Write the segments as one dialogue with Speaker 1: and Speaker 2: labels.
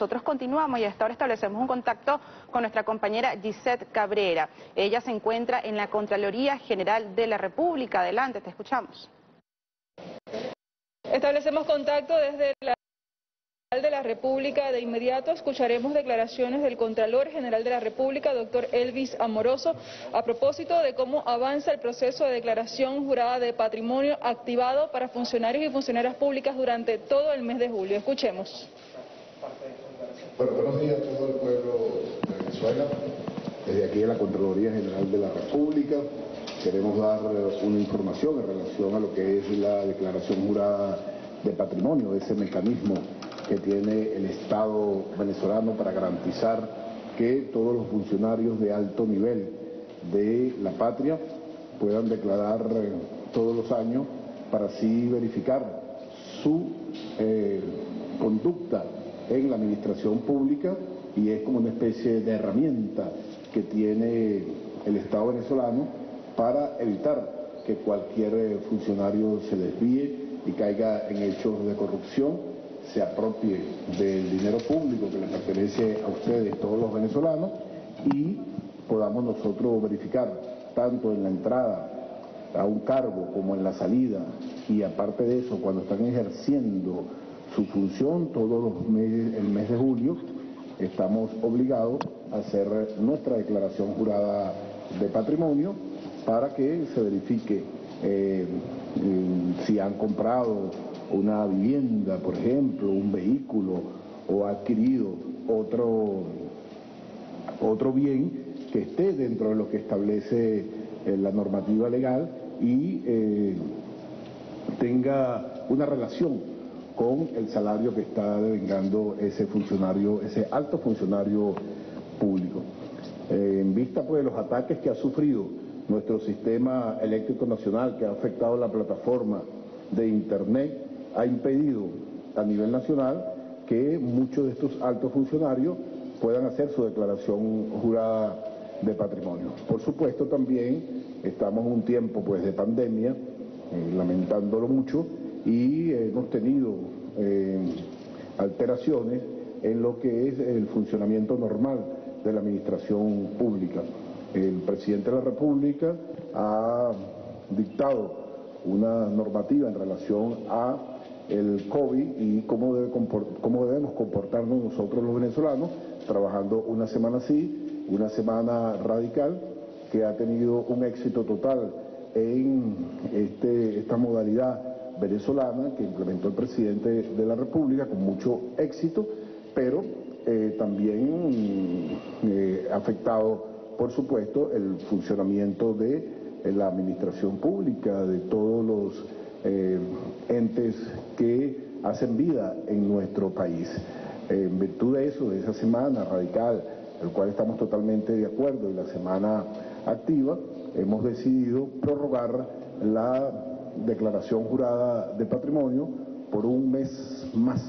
Speaker 1: Nosotros continuamos y hasta ahora establecemos un contacto con nuestra compañera Gisette Cabrera. Ella se encuentra en la Contraloría General de la República. Adelante, te escuchamos.
Speaker 2: Establecemos contacto desde la de la República. De inmediato escucharemos declaraciones del Contralor General de la República, doctor Elvis Amoroso, a propósito de cómo avanza el proceso de declaración jurada de patrimonio activado para funcionarios y funcionarias públicas durante todo el mes de julio. Escuchemos.
Speaker 3: Bueno, buenos días a todo el pueblo de Venezuela. Desde aquí en la Contraloría General de la República queremos dar una información en relación a lo que es la declaración jurada de patrimonio, ese mecanismo que tiene el Estado venezolano para garantizar que todos los funcionarios de alto nivel de la patria puedan declarar eh, todos los años para así verificar su eh, conducta en la administración pública y es como una especie de herramienta que tiene el Estado venezolano para evitar que cualquier eh, funcionario se desvíe y caiga en hechos de corrupción, se apropie del dinero público que le pertenece a ustedes, todos los venezolanos, y podamos nosotros verificar tanto en la entrada a un cargo como en la salida, y aparte de eso, cuando están ejerciendo su función todos los meses, el mes de julio, estamos obligados a hacer nuestra declaración jurada de patrimonio para que se verifique eh, si han comprado una vivienda, por ejemplo, un vehículo o adquirido otro, otro bien que esté dentro de lo que establece eh, la normativa legal y eh, tenga una relación con el salario que está devengando ese funcionario, ese alto funcionario público. Eh, en vista pues, de los ataques que ha sufrido nuestro sistema eléctrico nacional, que ha afectado la plataforma de Internet, ha impedido a nivel nacional que muchos de estos altos funcionarios puedan hacer su declaración jurada de patrimonio. Por supuesto también estamos en un tiempo pues de pandemia, eh, lamentándolo mucho, y hemos tenido eh, alteraciones en lo que es el funcionamiento normal de la administración pública. El presidente de la República ha dictado una normativa en relación a el COVID y cómo, debe cómo debemos comportarnos nosotros los venezolanos, trabajando una semana así, una semana radical, que ha tenido un éxito total en este, esta modalidad venezolana que implementó el presidente de la República con mucho éxito, pero eh, también eh, afectado, por supuesto, el funcionamiento de eh, la administración pública, de todos los entes que hacen vida en nuestro país. En virtud de eso, de esa semana radical, el cual estamos totalmente de acuerdo, y la semana activa, hemos decidido prorrogar la declaración jurada de patrimonio por un mes más,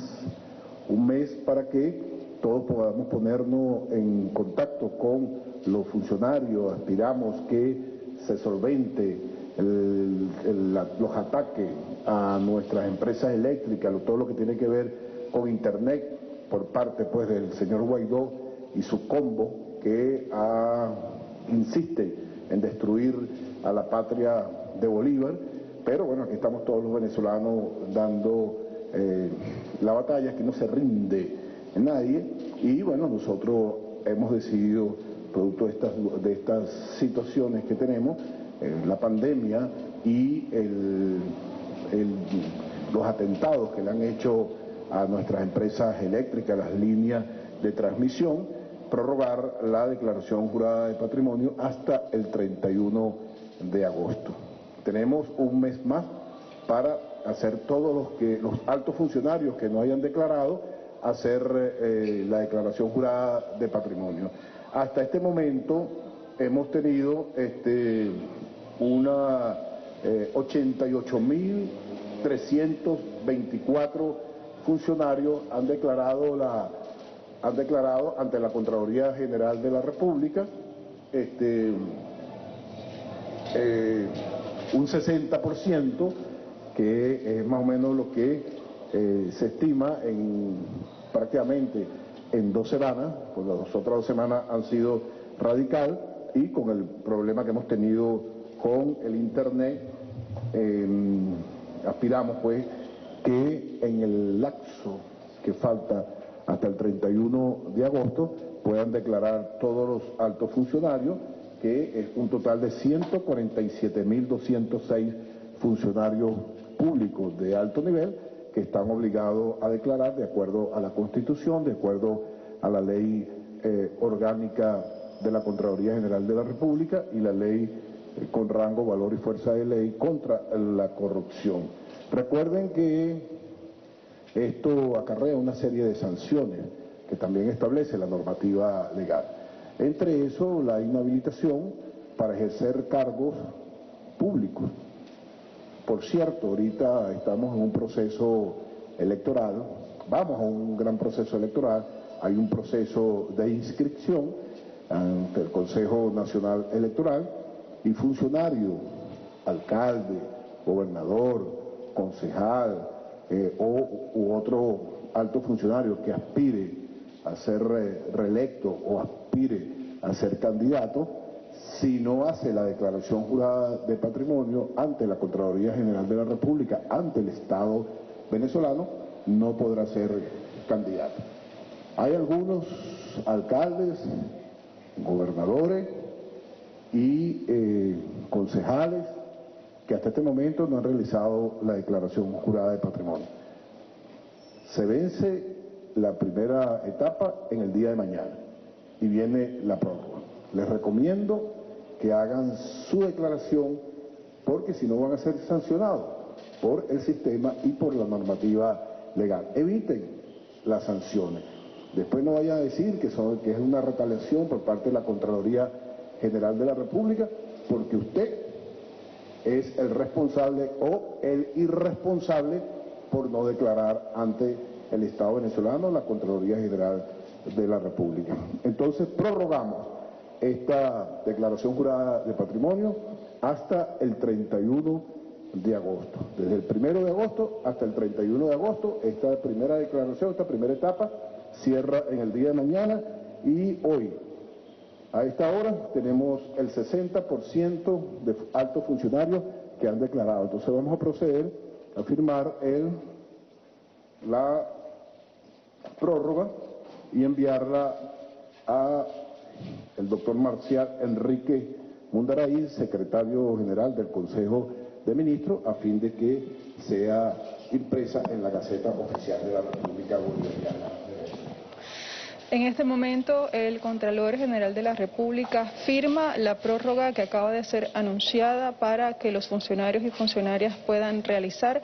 Speaker 3: un mes para que todos podamos ponernos en contacto con los funcionarios, aspiramos que se solvente los ataques a nuestras empresas eléctricas, todo lo que tiene que ver con Internet por parte pues del señor Guaidó y su combo que insiste en destruir a la patria de Bolívar pero bueno, aquí estamos todos los venezolanos dando eh, la batalla, que no se rinde nadie. Y bueno, nosotros hemos decidido, producto de estas, situaciones que tenemos, eh, la pandemia y los atentados que le han hecho a nuestras empresas eléctricas, las líneas de transmisión, prorrogar la declaración jurada de patrimonio hasta el 31 de agosto. Tenemos un mes más para hacer todos los, que, los altos funcionarios que no hayan declarado, hacer eh, la declaración jurada de patrimonio. Hasta este momento hemos tenido este, una 88.324 eh, funcionarios han declarado la han declarado ante la Contraloría General de la República este, eh, un 60%, que es más o menos lo que eh, se estima en prácticamente en dos semanas, pues las otras dos semanas han sido radical y con el problema que hemos tenido con el Internet, em, aspiramos pues que en el lapso que falta hasta el 31 de agosto puedan declarar todos los altos funcionarios, que es un total de 147.206 funcionarios públicos de alto nivel que están obligados a declarar de acuerdo a la Constitución, de acuerdo a la ley eh, orgánica de la Contraloría General de la República y la ley eh, con rango, valor y fuerza de ley contra la corrupción. Recuerden que esto acarrea una serie de sanciones que también establece la normativa legal. Entre eso, la inhabilitación para ejercer cargos públicos. Por cierto, ahorita estamos en un proceso electoral, vamos a un gran proceso electoral, hay un proceso de inscripción ante el Consejo Nacional Electoral y funcionario, alcalde, gobernador, concejal eh, o u otro alto funcionario que aspire a ser reelecto o aspire a ser candidato, si no hace la declaración jurada de patrimonio ante la Contraloría General de la República, ante el Estado venezolano, no podrá ser candidato. Hay algunos alcaldes, gobernadores y eh, concejales que hasta este momento no han realizado la declaración jurada de patrimonio. Se vence la primera etapa en el día de mañana y viene la prórroga. Les recomiendo que hagan su declaración porque si no van a ser sancionados por el sistema y por la normativa legal. Eviten las sanciones. Después no vayan a decir que, es una retaliación por parte de la Contraloría General de la República, porque usted es el responsable o el irresponsable por no declarar ante el Estado venezolano la Contraloría General de la República. Entonces prorrogamos esta declaración jurada de patrimonio hasta el 31 de agosto. Desde el 1 de agosto hasta el 31 de agosto, esta primera declaración, esta primera etapa, cierra en el día de mañana y hoy, a esta hora, tenemos el 60% de altos funcionarios que han declarado. Entonces vamos a proceder a firmar el, la prórroga y enviarla a el doctor Marcial Enrique Mundaray, secretario general del Consejo de Ministros, a fin de que sea impresa en la Gaceta Oficial de la República Bolivariana.
Speaker 2: En este momento, el Contralor General de la República firma la prórroga que acaba de ser anunciada para que los funcionarios y funcionarias puedan realizar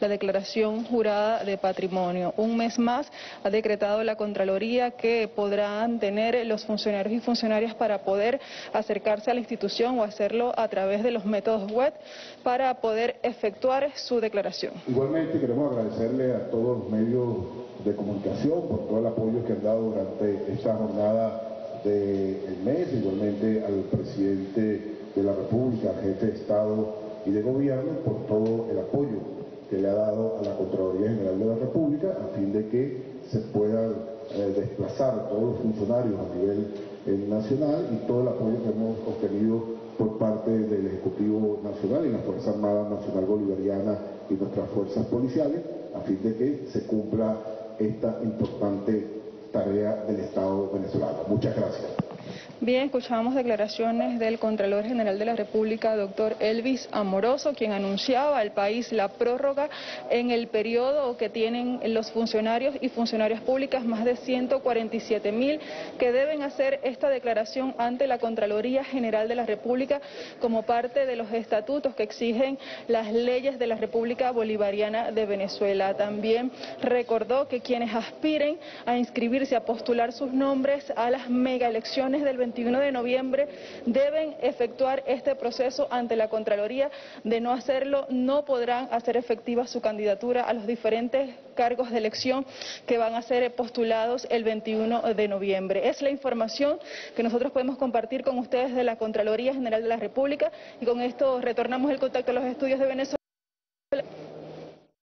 Speaker 2: la declaración jurada de patrimonio. Un mes más ha decretado la Contraloría que podrán tener los funcionarios y funcionarias para poder acercarse a la institución o hacerlo a través de los métodos web para poder efectuar su declaración.
Speaker 3: Igualmente queremos agradecerle a todos los medios de comunicación por todo el apoyo que han dado durante esta jornada del mes, igualmente al presidente de la República, jefe de Estado y de Gobierno, por todo el apoyo que le ha dado a la Contraloría General de la República a fin de que se puedan eh, desplazar todos los funcionarios a nivel eh, nacional y todo el apoyo que hemos obtenido por parte del Ejecutivo Nacional y la Fuerza Armada Nacional Bolivariana y nuestras fuerzas policiales a fin de que se cumpla esta importante tarea del Estado venezolano. Muchas gracias.
Speaker 2: Bien, escuchamos declaraciones del Contralor General de la República, doctor Elvis Amoroso, quien anunciaba al país la prórroga en el periodo que tienen los funcionarios y funcionarias públicas, más de 147 mil, que deben hacer esta declaración ante la Contraloría General de la República como parte de los estatutos que exigen las leyes de la República Bolivariana de Venezuela. También recordó que quienes aspiren a inscribirse, a postular sus nombres a las mega elecciones del 21 de noviembre deben efectuar este proceso ante la Contraloría. De no hacerlo, no podrán hacer efectiva su candidatura a los diferentes cargos de elección que van a ser postulados el 21 de noviembre. Es la información que nosotros podemos compartir con ustedes de la Contraloría General de la República y con esto retornamos el contacto a los estudios de Venezuela.